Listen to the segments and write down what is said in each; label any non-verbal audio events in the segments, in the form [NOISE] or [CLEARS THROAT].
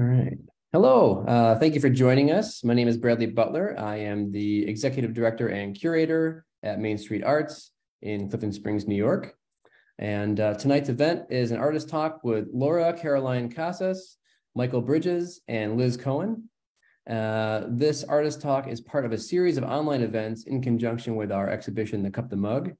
All right. Hello. Uh, thank you for joining us. My name is Bradley Butler. I am the executive director and curator at Main Street Arts in Clifton Springs, New York. And uh, tonight's event is an artist talk with Laura Caroline Casas, Michael Bridges, and Liz Cohen. Uh, this artist talk is part of a series of online events in conjunction with our exhibition, The Cup the Mug.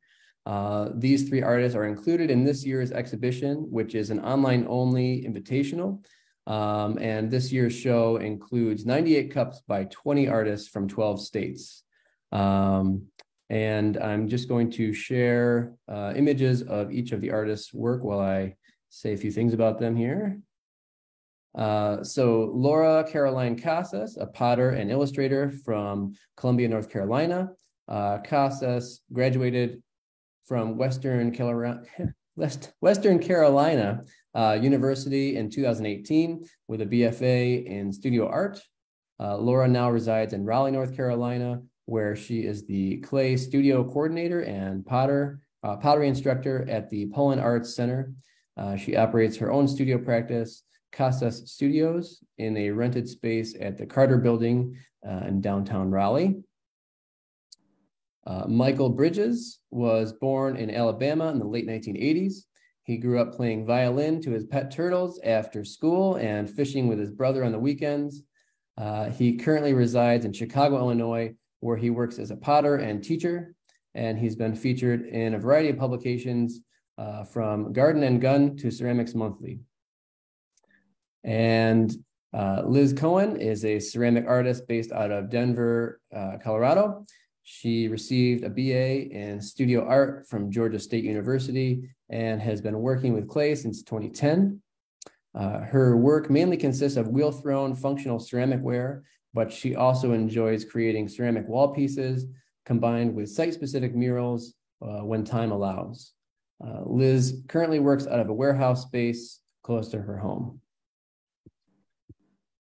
Uh, these three artists are included in this year's exhibition, which is an online only invitational um, and this year's show includes 98 cups by 20 artists from 12 states. Um, and I'm just going to share uh, images of each of the artists' work while I say a few things about them here. Uh, so Laura Caroline Casas, a potter and illustrator from Columbia, North Carolina. Uh, Casas graduated from Western [LAUGHS] Western Carolina uh, University in 2018 with a BFA in studio art. Uh, Laura now resides in Raleigh, North Carolina, where she is the clay studio coordinator and potter, uh, pottery instructor at the Pullen Arts Center. Uh, she operates her own studio practice, Casas Studios, in a rented space at the Carter Building uh, in downtown Raleigh. Uh, Michael Bridges was born in Alabama in the late 1980s. He grew up playing violin to his pet turtles after school and fishing with his brother on the weekends. Uh, he currently resides in Chicago, Illinois, where he works as a potter and teacher. And he's been featured in a variety of publications uh, from Garden and Gun to Ceramics Monthly. And uh, Liz Cohen is a ceramic artist based out of Denver, uh, Colorado. She received a BA in studio art from Georgia State University and has been working with clay since 2010. Uh, her work mainly consists of wheel thrown functional ceramic ware, but she also enjoys creating ceramic wall pieces combined with site specific murals uh, when time allows. Uh, Liz currently works out of a warehouse space close to her home.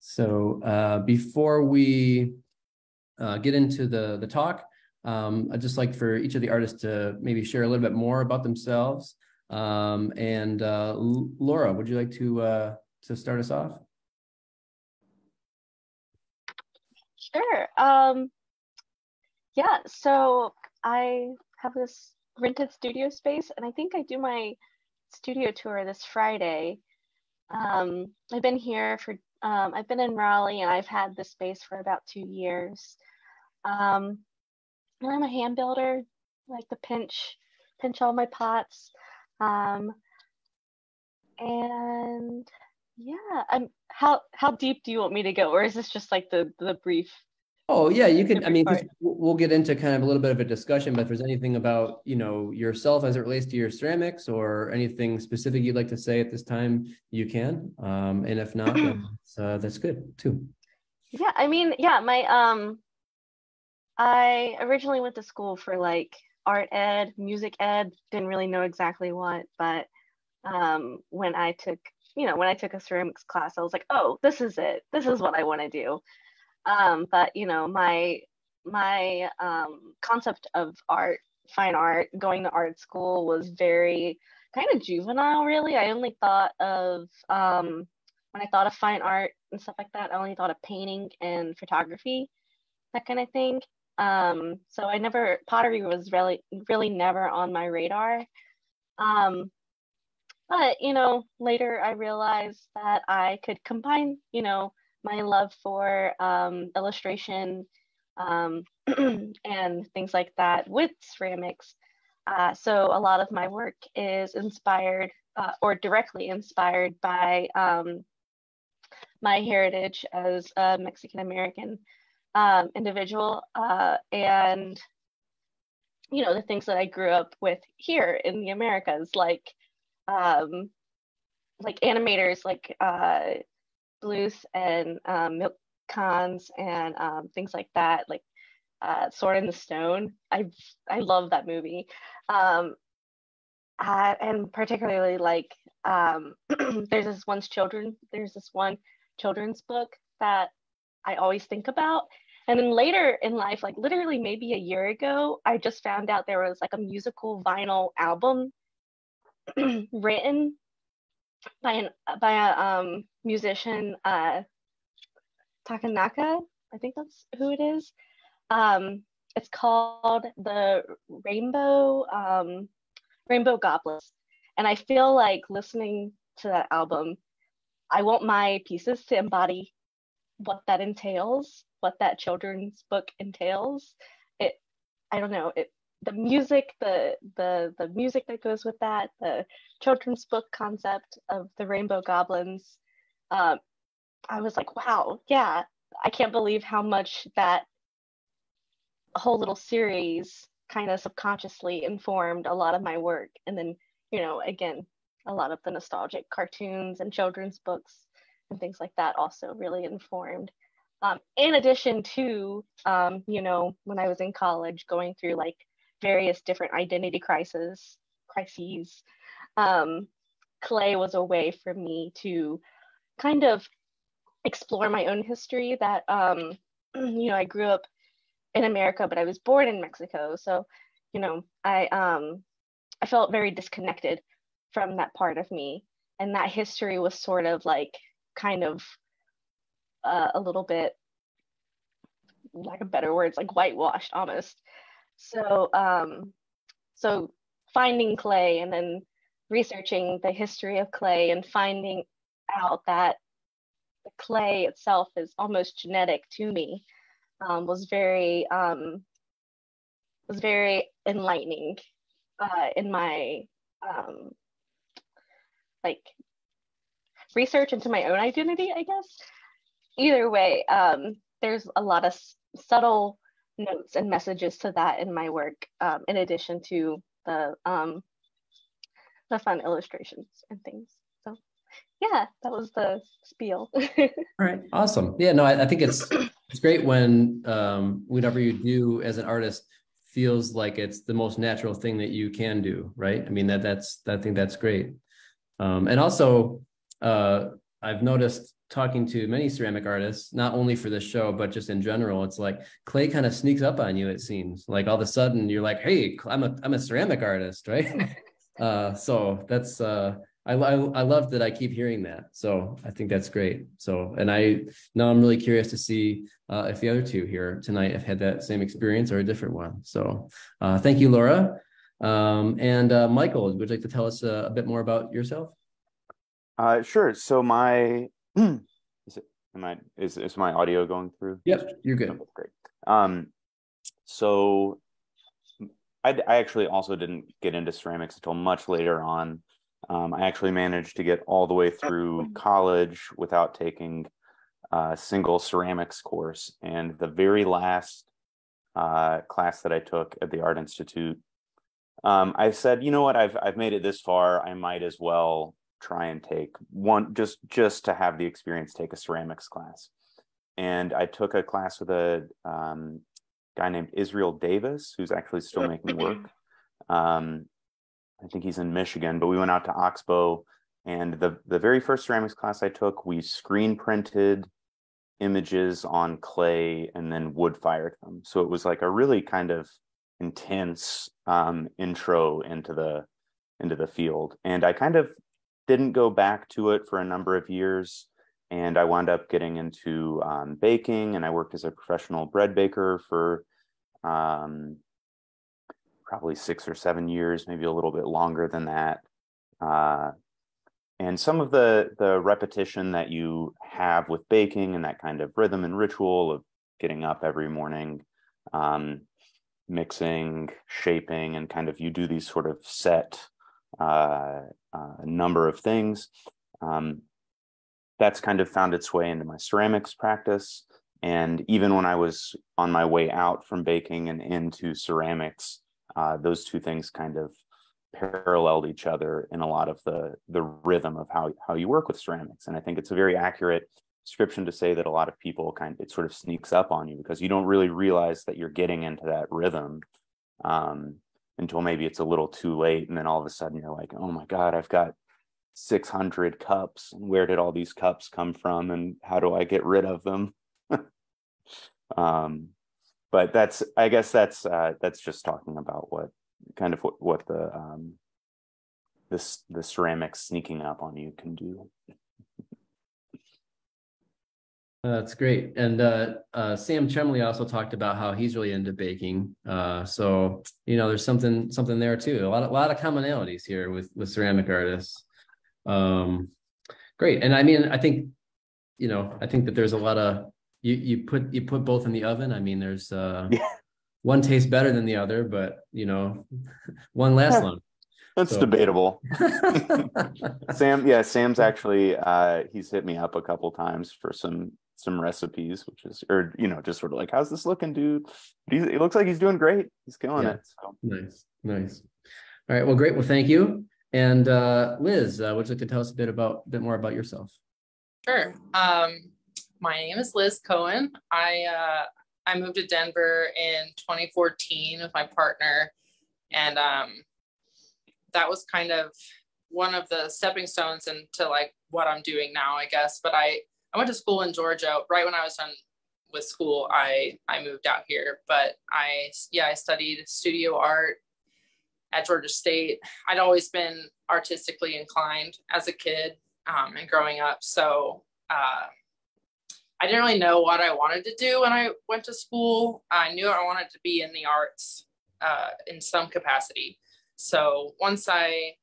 So uh, before we uh, get into the, the talk, um, I'd just like for each of the artists to maybe share a little bit more about themselves. Um, and uh, Laura, would you like to uh, to start us off? Sure. Um, yeah. So I have this rented studio space, and I think I do my studio tour this Friday. Um, I've been here for um, I've been in Raleigh, and I've had this space for about two years. Um, I'm a hand builder, I like to pinch, pinch all my pots. Um, and yeah, I'm how how deep do you want me to go, or is this just like the the brief? Oh yeah, you can. I mean, we'll get into kind of a little bit of a discussion, but if there's anything about you know yourself as it relates to your ceramics or anything specific you'd like to say at this time, you can. Um, and if not, [CLEARS THROAT] uh, that's good too. Yeah, I mean, yeah, my um, I originally went to school for like art ed, music ed, didn't really know exactly what, but um, when I took, you know, when I took a ceramics class, I was like, oh, this is it. This is what I want to do. Um, but you know, my my um, concept of art, fine art, going to art school was very kind of juvenile, really. I only thought of um, when I thought of fine art and stuff like that, I only thought of painting and photography, that kind of thing. Um, so I never pottery was really really never on my radar. Um, but you know, later I realized that I could combine, you know, my love for um, illustration um, [CLEARS THROAT] and things like that with ceramics. Uh, so a lot of my work is inspired uh, or directly inspired by um, my heritage as a Mexican American um, individual uh, and you know the things that I grew up with here in the Americas, like um, like animators like uh, Bluth and um, Milt Kahl's and um, things like that, like uh, Sword in the Stone. I I love that movie, um, uh, and particularly like um, [CLEARS THROAT] there's this one's children. There's this one children's book that I always think about. And then later in life, like literally maybe a year ago, I just found out there was like a musical vinyl album [CLEARS THROAT] written by an by a um, musician uh, Takanaka. I think that's who it is. Um, it's called the Rainbow um, Rainbow Goblins, and I feel like listening to that album, I want my pieces to embody what that entails, what that children's book entails. It, I don't know, it the music, the the the music that goes with that, the children's book concept of the Rainbow Goblins. Um, I was like, wow, yeah, I can't believe how much that whole little series kind of subconsciously informed a lot of my work. And then, you know, again, a lot of the nostalgic cartoons and children's books and things like that also really informed. Um, in addition to, um, you know, when I was in college going through like various different identity crises, crises, um, clay was a way for me to kind of explore my own history that, um, [CLEARS THROAT] you know, I grew up in America, but I was born in Mexico. So, you know, I, um, I felt very disconnected from that part of me. And that history was sort of like kind of uh, a little bit, lack of better words, like whitewashed almost. So, um, so finding clay and then researching the history of clay and finding out that the clay itself is almost genetic to me um, was very um, was very enlightening uh, in my um, like research into my own identity, I guess. Either way, um, there's a lot of subtle notes and messages to that in my work, um, in addition to the um, the fun illustrations and things. So, yeah, that was the spiel. [LAUGHS] All right, awesome. Yeah, no, I, I think it's it's great when um, whatever you do as an artist feels like it's the most natural thing that you can do, right? I mean that that's I think that's great. Um, and also, uh, I've noticed talking to many ceramic artists, not only for this show, but just in general, it's like clay kind of sneaks up on you, it seems. Like all of a sudden you're like, hey, I'm a I'm a ceramic artist, right? [LAUGHS] uh, so that's uh I, I, I love that I keep hearing that. So I think that's great. So, and I now I'm really curious to see uh, if the other two here tonight have had that same experience or a different one. So, uh, thank you, Laura. Um, and uh, Michael, would you like to tell us uh, a bit more about yourself? Uh, sure. So my is it am I is is my audio going through? Yep, you're good. Great. Um, so I I actually also didn't get into ceramics until much later on. Um, I actually managed to get all the way through college without taking a single ceramics course, and the very last uh, class that I took at the Art Institute um, I said, you know what, I've I've made it this far. I might as well try and take one just just to have the experience. Take a ceramics class, and I took a class with a um, guy named Israel Davis, who's actually still making work. Um, I think he's in Michigan, but we went out to Oxbow, and the the very first ceramics class I took, we screen printed images on clay and then wood fired them. So it was like a really kind of intense um, intro into the into the field, and I kind of didn't go back to it for a number of years. And I wound up getting into um, baking, and I worked as a professional bread baker for um, probably six or seven years, maybe a little bit longer than that. Uh, and some of the the repetition that you have with baking and that kind of rhythm and ritual of getting up every morning um, mixing, shaping, and kind of you do these sort of set uh, uh, number of things. Um, that's kind of found its way into my ceramics practice. And even when I was on my way out from baking and into ceramics, uh, those two things kind of paralleled each other in a lot of the the rhythm of how how you work with ceramics. And I think it's a very accurate description to say that a lot of people kind of it sort of sneaks up on you because you don't really realize that you're getting into that rhythm um, until maybe it's a little too late and then all of a sudden you're like oh my god i've got 600 cups where did all these cups come from and how do i get rid of them [LAUGHS] um, but that's i guess that's uh, that's just talking about what kind of what, what the um, this the ceramics sneaking up on you can do. That's great. And uh, uh, Sam Chumley also talked about how he's really into baking. Uh, so you know, there's something something there too. A lot of a lot of commonalities here with with ceramic artists. Um, great. And I mean, I think you know, I think that there's a lot of you you put you put both in the oven. I mean, there's uh, yeah. one tastes better than the other, but you know, [LAUGHS] one lasts long. That's so. debatable. [LAUGHS] Sam, yeah, Sam's actually uh, he's hit me up a couple times for some some recipes, which is or you know just sort of like how's this looking, dude? He's, it looks like he's doing great. He's killing yeah. it. So. Nice, nice. All right, well, great. Well, thank you. And uh, Liz, uh, would you like to tell us a bit about a bit more about yourself? Sure. Um, my name is Liz Cohen. I uh, I moved to Denver in 2014 with my partner, and um, that was kind of one of the stepping stones into like what I'm doing now, I guess. But I I went to school in Georgia right when I was done with school. I I moved out here, but I yeah I studied studio art at Georgia State. I'd always been artistically inclined as a kid um, and growing up, so. Uh, I didn't really know what I wanted to do when I went to school. I knew I wanted to be in the arts uh, in some capacity. So once I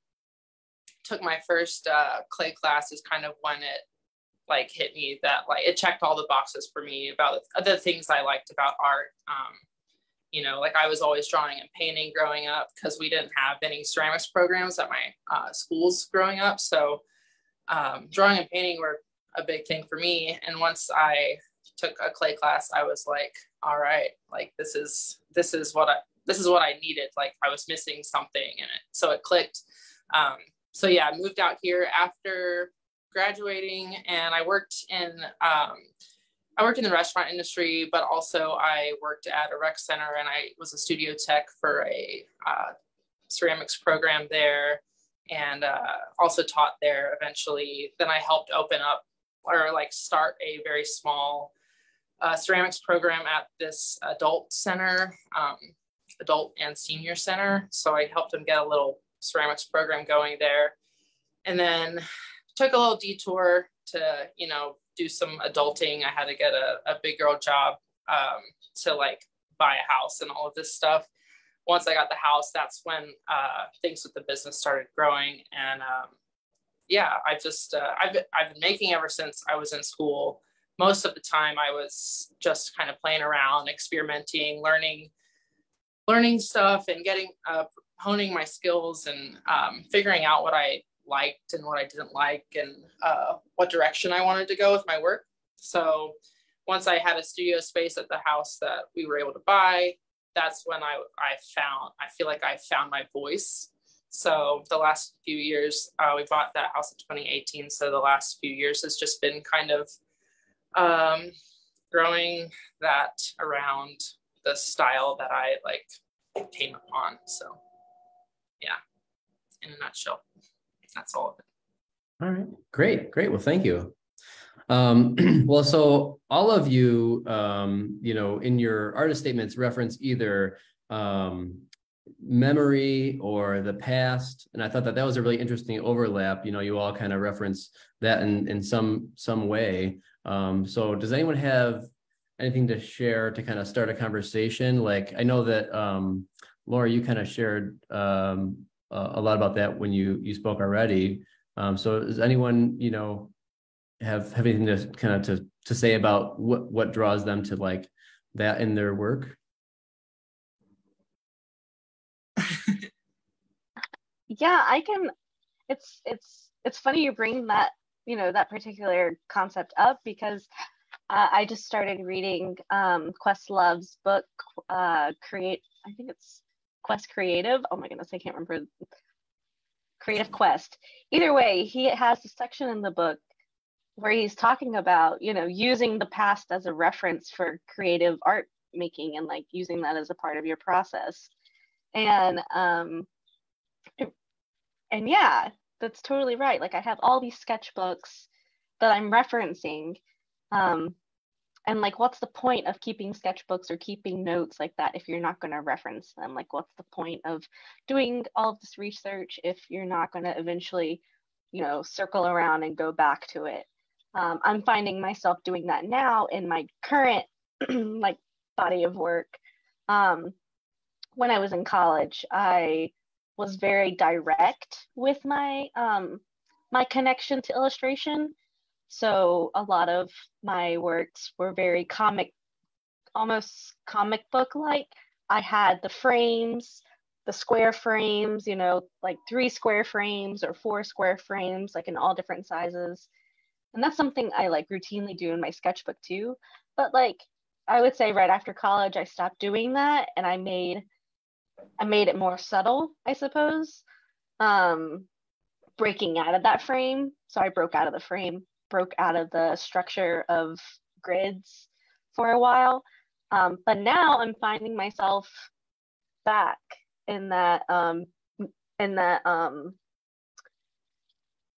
took my first uh, clay class is kind of when it like hit me that like it checked all the boxes for me about the things I liked about art. Um, you know, like I was always drawing and painting growing up because we didn't have any ceramics programs at my uh, schools growing up. So um, drawing and painting were a big thing for me. And once I took a clay class, I was like, all right, like this is this is what I this is what I needed. Like I was missing something in it. So it clicked. Um, so yeah, I moved out here after graduating and I worked in um, I worked in the restaurant industry, but also I worked at a rec center and I was a studio tech for a uh, ceramics program there and uh, also taught there eventually. Then I helped open up or like start a very small uh, ceramics program at this adult center, um, adult and senior center. So I helped them get a little ceramics program going there. And then took a little detour to, you know, do some adulting. I had to get a, a big girl job um, to like buy a house and all of this stuff. Once I got the house, that's when uh, things with the business started growing. And um, yeah, I just uh, I've I've been making ever since I was in school. Most of the time, I was just kind of playing around, experimenting, learning, learning stuff, and getting uh, honing my skills and um, figuring out what I liked and what I didn't like, and uh, what direction I wanted to go with my work. So once I had a studio space at the house that we were able to buy, that's when I I found I feel like I found my voice so the last few years, uh, we bought that house in 2018. So the last few years has just been kind of um, growing that around the style that I like came upon. So yeah, in a nutshell, that's all of it. All right, great, great. Well, thank you. Um, [CLEARS THROAT] well, so all of you, um, you know, in your artist statements reference either um, memory or the past and i thought that that was a really interesting overlap you know you all kind of reference that in in some some way um, so does anyone have anything to share to kind of start a conversation like i know that um, laura you kind of shared um, a lot about that when you you spoke already um, so does anyone you know have have anything to kind of to to say about what what draws them to like that in their work [LAUGHS] yeah, I can. It's it's it's funny you bring that you know that particular concept up because uh, I just started reading um, Questlove's book, uh, Create. I think it's Quest Creative. Oh my goodness, I can't remember. Creative Quest. Either way, he has a section in the book where he's talking about you know using the past as a reference for creative art making and like using that as a part of your process and um and yeah, that's totally right. Like I have all these sketchbooks that I'm referencing. Um, and like what's the point of keeping sketchbooks or keeping notes like that if you're not going to reference them? Like what's the point of doing all of this research if you're not going to eventually you know circle around and go back to it? Um, i'm finding myself doing that now in my current [CLEARS THROAT] like body of work. Um, when i was in college i was very direct with my um, my connection to illustration so a lot of my works were very comic, almost comic book like. I had the frames, the square frames, you know, like three square frames or four square frames, like in all different sizes. And that's something I like routinely do in my sketchbook too. But like I would say right after college, I stopped doing that and I made I made it more subtle, I suppose. Um, breaking out of that frame. So I broke out of the frame broke out of the structure of grids for a while. Um, but now I'm finding myself back in that um, in that um,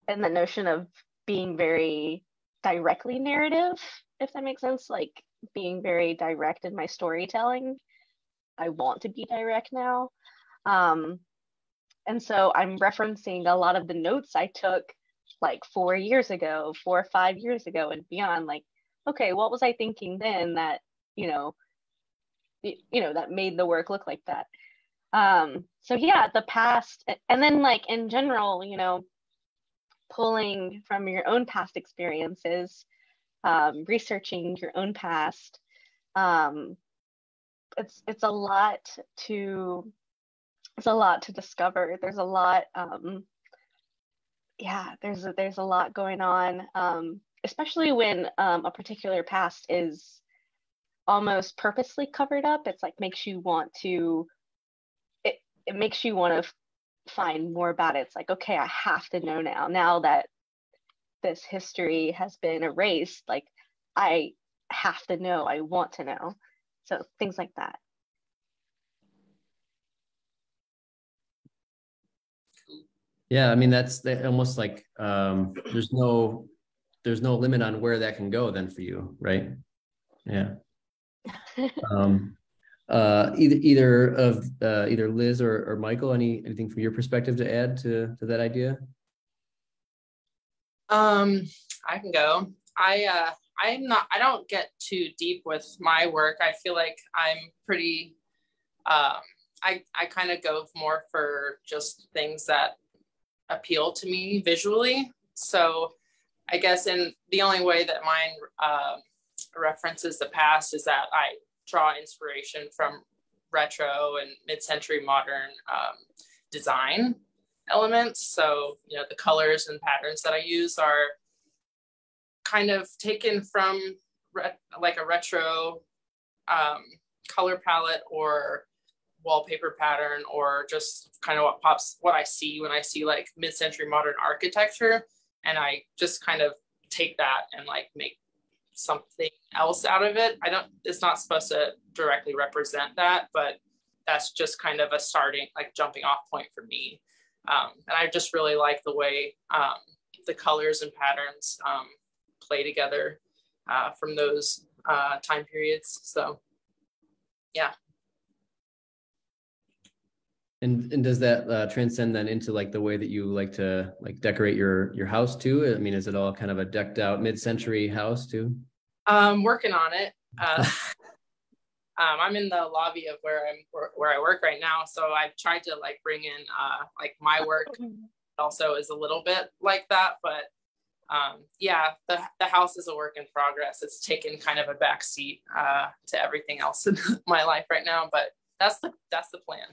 in the notion of being very directly narrative, if that makes sense, like being very direct in my storytelling. I want to be direct now. Um, and so I'm referencing a lot of the notes I took like four years ago, four or five years ago and beyond, like, okay, what was I thinking then that, you know, you know, that made the work look like that. Um, so yeah, the past and then like in general, you know, pulling from your own past experiences, um, researching your own past. Um, it's it's a lot to it's a lot to discover. There's a lot um, yeah, there's a, there's a lot going on, um, especially when um, a particular past is almost purposely covered up. It's like makes you want to, it, it makes you want to find more about it. It's like, okay, I have to know now. Now that this history has been erased, like I have to know, I want to know. So things like that. Yeah, I mean that's almost like um, there's no there's no limit on where that can go then for you, right? Yeah. [LAUGHS] um, uh, either either of uh, either Liz or, or Michael, any anything from your perspective to add to to that idea? Um, I can go. I uh, I'm not. I don't get too deep with my work. I feel like I'm pretty. Um, I I kind of go more for just things that appeal to me visually. So I guess in the only way that mine uh, references the past is that I draw inspiration from retro and mid-century modern um, design elements. So you know the colors and patterns that I use are kind of taken from like a retro um, color palette or wallpaper pattern or just kind of what pops what I see when I see like mid-century modern architecture and I just kind of take that and like make something else out of it. I don't it's not supposed to directly represent that, but that's just kind of a starting like jumping off point for me. Um, and I just really like the way um, the colors and patterns um, play together uh, from those uh, time periods. So yeah. And and does that uh, transcend then into like the way that you like to like decorate your your house too? I mean, is it all kind of a decked out mid-century house too? Um, working on it. [LAUGHS] Uh, um, I'm in the lobby of where I'm where I work right now, so I've tried to like bring in uh, like my work [LAUGHS] also is a little bit like that, but um, yeah, the the house is a work in progress. It's taken kind of a back seat uh, to everything else in [LAUGHS] my life right now, but that's the that's the plan.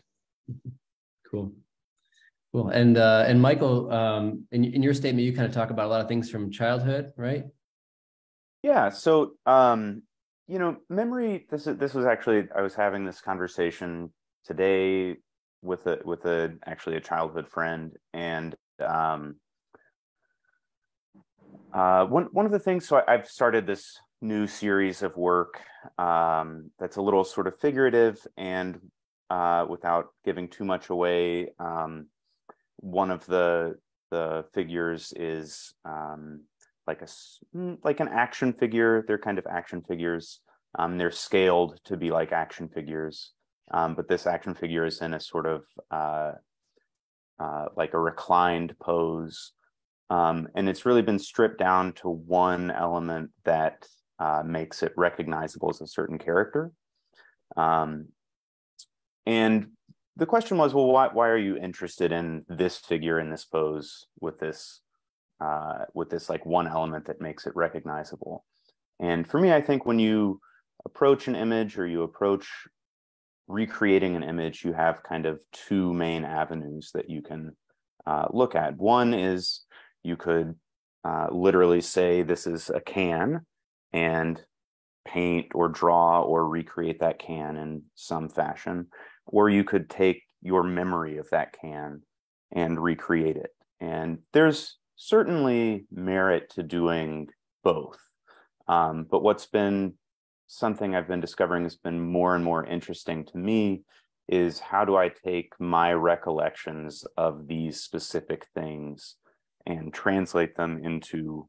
Cool. Cool. And uh, and Michael, um, in in your statement, you kind of talk about a lot of things from childhood, right? Yeah. So, um, you know, memory. This is this was actually I was having this conversation today with a with a actually a childhood friend, and um, uh, one one of the things. So I, I've started this new series of work um, that's a little sort of figurative and uh, without giving too much away. Um, one of the the figures is um, like a mm, like an action figure. They're kind of action figures. Um, they're scaled to be like action figures, um, but this action figure is in a sort of uh, uh, like a reclined pose, um, and it's really been stripped down to one element that uh, makes it recognizable as a certain character. Um, and the question was, well, why why are you interested in this figure in this pose with this uh, with this like one element that makes it recognizable? And for me, I think when you approach an image or you approach recreating an image, you have kind of two main avenues that you can uh, look at. One is you could uh, literally say this is a can and paint or draw or recreate that can in some fashion or you could take your memory of that can and recreate it. And there's certainly merit to doing both. Um, but what's been something I've been discovering has been more and more interesting to me is how do I take my recollections of these specific things and translate them into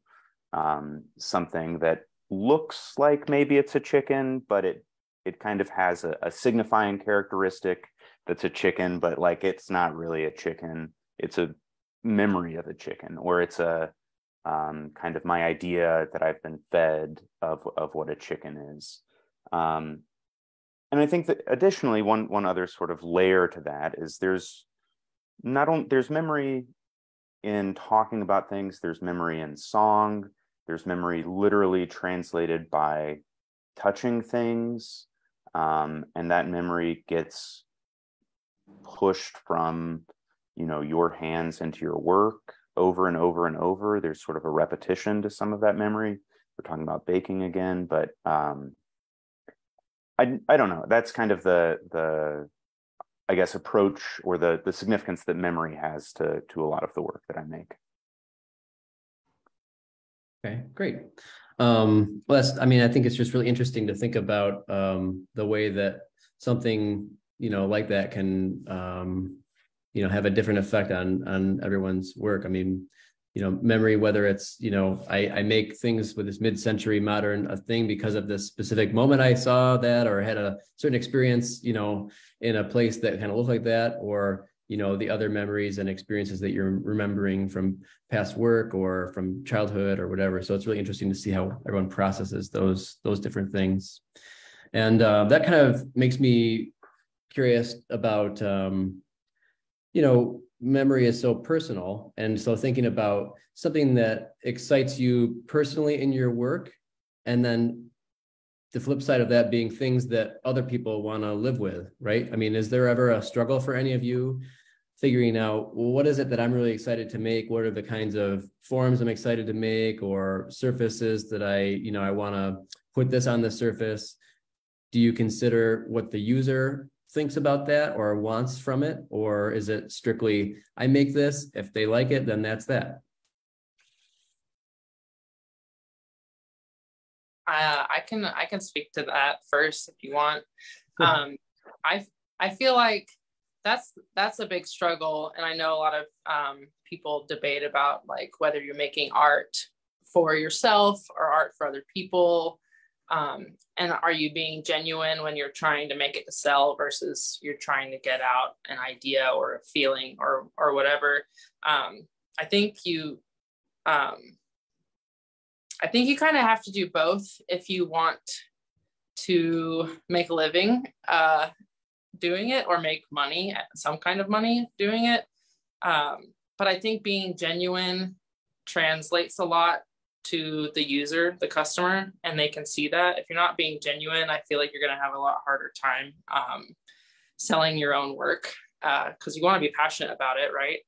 um, something that looks like maybe it's a chicken, but it it kind of has a, a signifying characteristic that's a chicken, but like it's not really a chicken. It's a memory of a chicken, or it's a um, kind of my idea that I've been fed of of what a chicken is. Um, and I think that additionally, one one other sort of layer to that is there's not only there's memory in talking about things, there's memory in song, there's memory literally translated by touching things um, and that memory gets pushed from you know your hands into your work over and over and over. There's sort of a repetition to some of that memory. We're talking about baking again but um, I, I don't know. That's kind of the the i guess approach or the the significance that memory has to to a lot of the work that i make. Okay great um, well, that's, I mean, I think it's just really interesting to think about um, the way that something, you know, like that can, um, you know, have a different effect on on everyone's work. I mean, you know, memory, whether it's, you know, I, I make things with this mid-century modern a thing because of this specific moment I saw that or had a certain experience, you know, in a place that kind of looked like that, or you know the other memories and experiences that you're remembering from past work or from childhood or whatever. So it's really interesting to see how everyone processes those those different things. And uh, that kind of makes me curious about um, you know memory is so personal. And so thinking about something that excites you personally in your work and then the flip side of that being things that other people want to live with right? I mean is there ever a struggle for any of you figuring out well, what is it that I'm really excited to make? What are the kinds of forms I'm excited to make or surfaces that I, you know, I want to put this on the surface? Do you consider what the user thinks about that or wants from it? Or is it strictly, I make this, if they like it, then that's that? Uh, I can I can speak to that first if you want. Um, I I feel like that's that's a big struggle. And i know a lot of um, people debate about like whether you're making art for yourself or art for other people. Um, and are you being genuine when you're trying to make it to sell versus you're trying to get out an idea or a feeling or or whatever? Um, i think you um, i think you kind of have to do both if you want to make a living. Uh, doing it or make money, some kind of money doing it. Um, but I think being genuine translates a lot to the user, the customer, and they can see that. If you're not being genuine, I feel like you're going to have a lot harder time um, selling your own work because uh, you want to be passionate about it, right?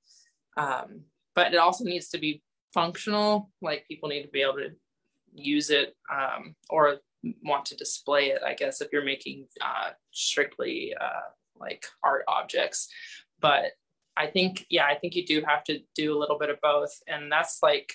Um, but it also needs to be functional. Like people need to be able to use it um, or want to display it, I guess, if you're making uh, strictly uh, like art objects. But I think, yeah, I think you do have to do a little bit of both. And that's like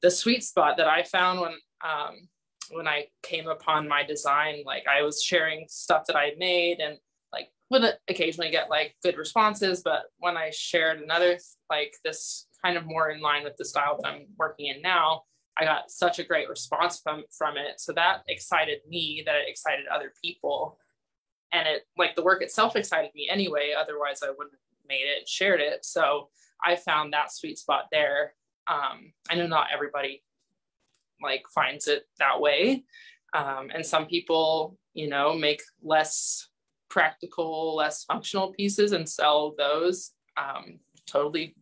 the sweet spot that I found when, um, when I came upon my design, like I was sharing stuff that I made and like would occasionally get like good responses. But when I shared another, like this kind of more in line with the style that I'm working in now, I got such a great response from from it. So that excited me that it excited other people. And it like the work itself excited me anyway. Otherwise I wouldn't have made it, shared it. So I found that sweet spot there. Um, I know not everybody like finds it that way. Um, and some people, you know, make less practical, less functional pieces and sell those. Um, totally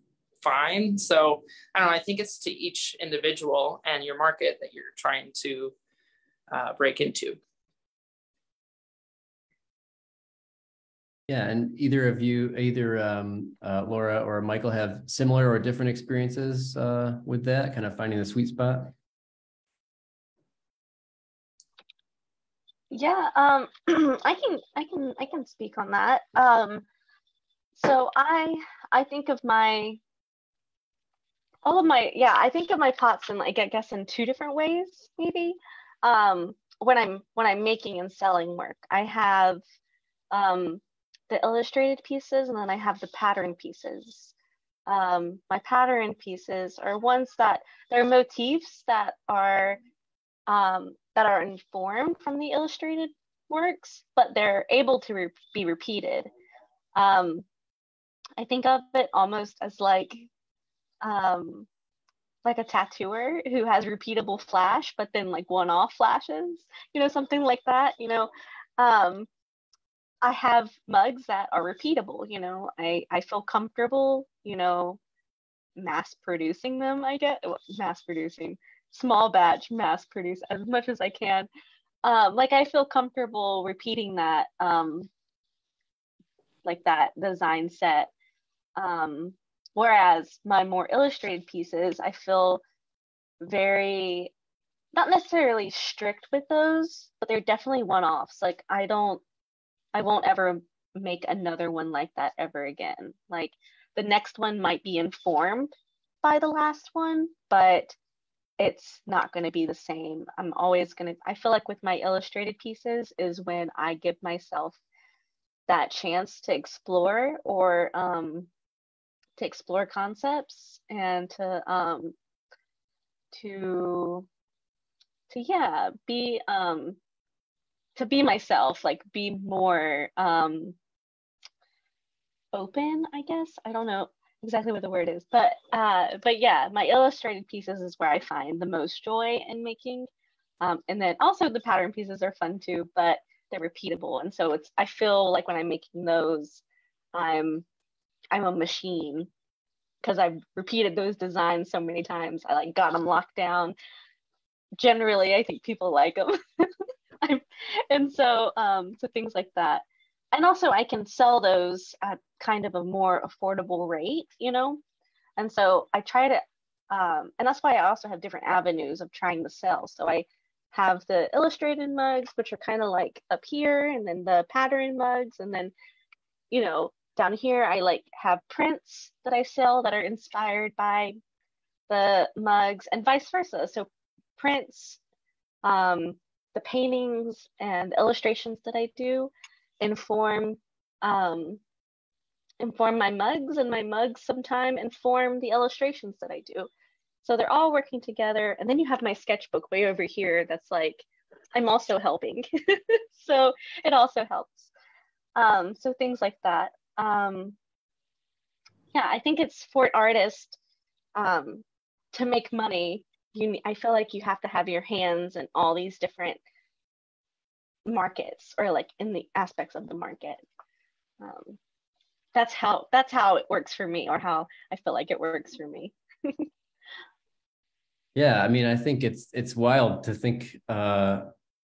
fine. So I don't know. I think it's to each individual and your market that you're trying to uh, break into. Yeah, and either of you, either um, uh, Laura or Michael, have similar or different experiences uh, with that, kind of finding the sweet spot. Yeah, um, [CLEARS THROAT] I can, I can, I can speak on that. Um, so I, I think of my all of my yeah i think of my pots in like i guess in two different ways maybe. Um when i'm when i'm making and selling work i have um the illustrated pieces and then i have the pattern pieces. Um my pattern pieces are ones that they're motifs that are um that are informed from the illustrated works but they're able to re be repeated. Um i think of it almost as like um, like a tattooer who has repeatable flash, but then like one off flashes, you know, something like that, you know. Um, I have mugs that are repeatable, you know, I, I feel comfortable, you know, mass producing them, I get mass producing, small batch mass produce as much as I can. Um, like I feel comfortable repeating that, um, like that design set. Um, Whereas my more illustrated pieces, I feel very not necessarily strict with those, but they're definitely one offs. Like I don't, I won't ever make another one like that ever again. Like the next one might be informed by the last one, but it's not going to be the same. I'm always going to, I feel like with my illustrated pieces is when I give myself that chance to explore or um, to explore concepts and to um to to yeah be um to be myself like be more um open i guess? I don't know exactly what the word is but uh but yeah my illustrated pieces is where i find the most joy in making um and then also the pattern pieces are fun too but they're repeatable and so it's i feel like when i'm making those i'm I'm a machine because I've repeated those designs so many times. I like got them locked down. Generally, I think people like them. [LAUGHS] and so, um, so things like that. And also, I can sell those at kind of a more affordable rate, you know. And so I try to, um, and that's why I also have different avenues of trying to sell. So I have the illustrated mugs, which are kind of like up here, and then the pattern mugs, and then, you know, down here, I like have prints that I sell that are inspired by the mugs and vice versa. So prints, um, the paintings and illustrations that I do inform um, inform my mugs and my mugs sometime inform the illustrations that I do. So they're all working together. And then you have my sketchbook way over here that's like, I'm also helping. [LAUGHS] so it also helps. Um, so things like that um, yeah, I think it's for artists um, to make money. You, I feel like you have to have your hands in all these different markets or like in the aspects of the market. Um, that's how that's how it works for me, or how I feel like it works for me. [LAUGHS] yeah, I mean, I think it's it's wild to think uh,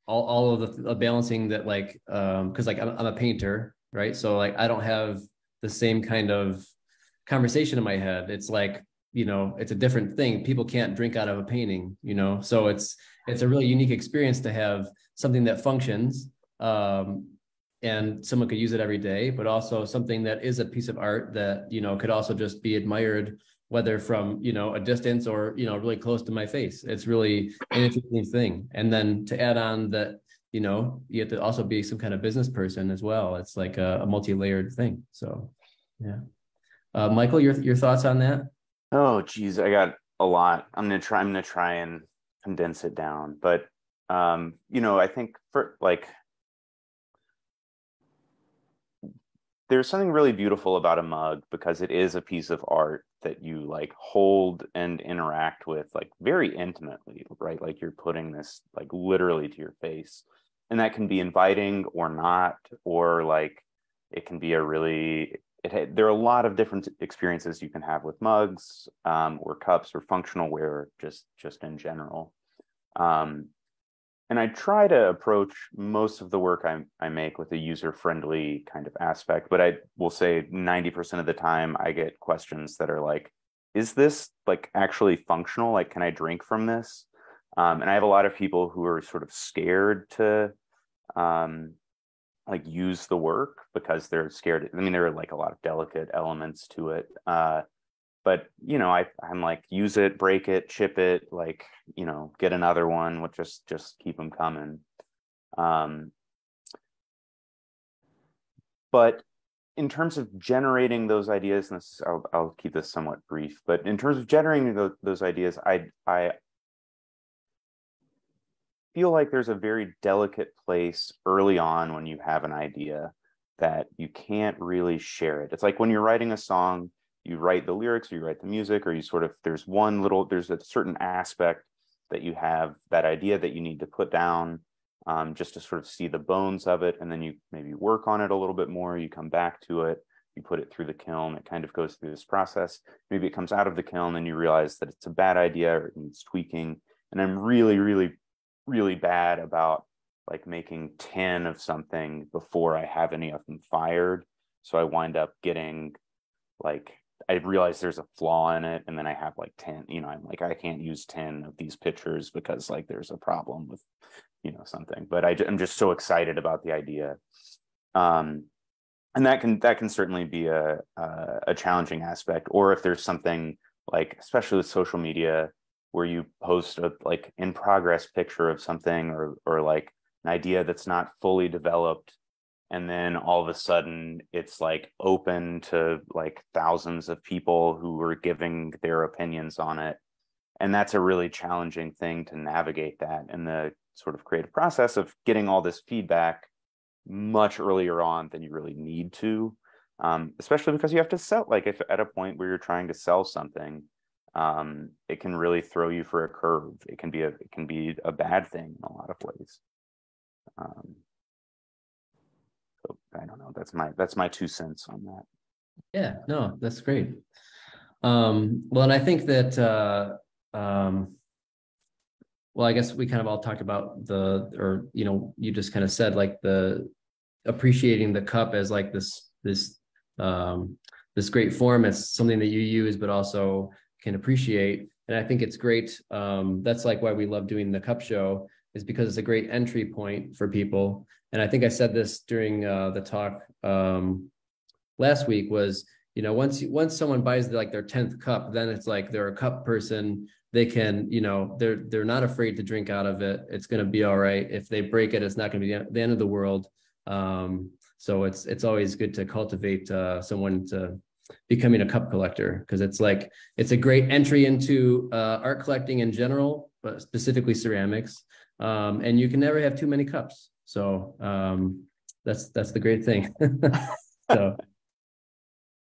all all of the, the balancing that like um, because like I'm, I'm a painter right? So like I don't have the same kind of conversation in my head. It's like you know it's a different thing people can't drink out of a painting you know so it's it's a really unique experience to have something that functions um, and someone could use it every day but also something that is a piece of art that you know could also just be admired whether from you know a distance or you know really close to my face it's really an interesting thing and then to add on that you know you have to also be some kind of business person as well. It's like a, a multi-layered thing. So yeah. Uh, michael your your thoughts on that? Oh geez i got a lot. I'm gonna try i'm gonna try and condense it down. But um, you know, I think for like there's something really beautiful about a mug because it is a piece of art that you like hold and interact with like very intimately right? Like you're putting this like literally to your face and that can be inviting or not or like it can be a really it there are a lot of different experiences you can have with mugs um, or cups or functional ware just just in general um, and I try to approach most of the work I, I make with a user friendly kind of aspect, but I will say 90% of the time I get questions that are like, is this like actually functional? Like, can I drink from this? Um, and I have a lot of people who are sort of scared to um, like use the work because they're scared. I mean, there are like a lot of delicate elements to it. Uh, but you know i i'm like use it break it chip it like you know get another one which just just keep them coming um but in terms of generating those ideas and this I'll, I'll keep this somewhat brief but in terms of generating those, those ideas i i feel like there's a very delicate place early on when you have an idea that you can't really share it. It's like when you're writing a song you write the lyrics or you write the music or you sort of there's one little there's a certain aspect that you have that idea that you need to put down um, just to sort of see the bones of it and then you maybe work on it a little bit more you come back to it you put it through the kiln it kind of goes through this process. Maybe it comes out of the kiln and you realize that it's a bad idea or it needs tweaking. And i'm really really really bad about like making 10 of something before i have any of them fired so i wind up getting like I realize there's a flaw in it, and then I have like ten. You know, I'm like I can't use ten of these pictures because like there's a problem with, you know, something. But I, I'm just so excited about the idea, um, and that can that can certainly be a, a a challenging aspect. Or if there's something like, especially with social media, where you post a like in progress picture of something, or or like an idea that's not fully developed and then all of a sudden it's like open to like thousands of people who are giving their opinions on it. And that's a really challenging thing to navigate that in the sort of creative process of getting all this feedback much earlier on than you really need to um, especially because you have to sell like if at a point where you're trying to sell something um, it can really throw you for a curve it can be a it can be a bad thing in a lot of ways um, so I don't know. That's my that's my two cents on that. Yeah, no, that's great. Um, well, and I think that uh, um, well, I guess we kind of all talked about the, or you know, you just kind of said like the appreciating the cup as like this this um, this great form. It's something that you use, but also can appreciate. And I think it's great. Um, that's like why we love doing the cup show is because it's a great entry point for people. And I think I said this during uh, the talk um, last week was, you know, once you, once someone buys like their 10th cup, then it's like they're a cup person. They can, you know, they're they're not afraid to drink out of it. It's going to be all right. If they break it, it's not going to be the end of the world. Um, so it's it's always good to cultivate uh, someone to becoming a cup collector because it's like it's a great entry into uh, art collecting in general, but specifically ceramics um, and you can never have too many cups. So um, that's that's the great thing. [LAUGHS] so,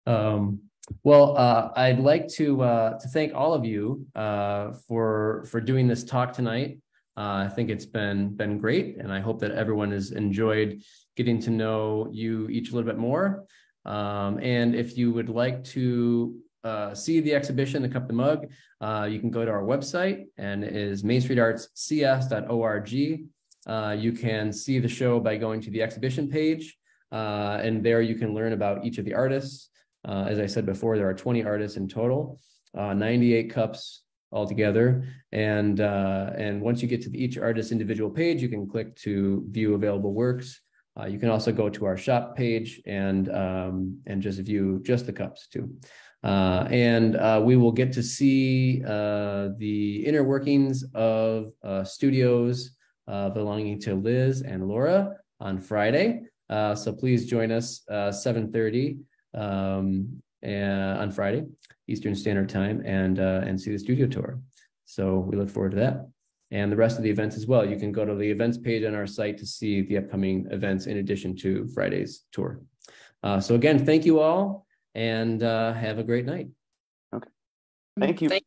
um, well, uh, I'd like to uh, to thank all of you uh, for for doing this talk tonight. Uh, I think it's been been great, and I hope that everyone has enjoyed getting to know you each a little bit more. Um, and if you would like to uh, see the exhibition, The Cup the Mug, uh, you can go to our website and it is mainstreetartscs.org. Uh, you can see the show by going to the exhibition page, uh, and there you can learn about each of the artists. Uh, as I said before, there are 20 artists in total, uh, 98 cups altogether. And, and once you get to the, each artist's individual page, you can click to view available works. You can also go to our shop page and, um, and just view just the cups too. Uh, and uh, we will get to see uh, the inner workings of uh, studios uh, belonging to Liz and Laura on Friday. Uh, so please join us 7.30 um, on Friday, Eastern Standard Time, and, and see the studio tour. So we look forward to that. And the rest of the events as well. You can go to the events page on our site to see the upcoming events in addition to Friday's tour. Uh, so again, thank you all and uh, have a great night. Okay. Thank you. Thank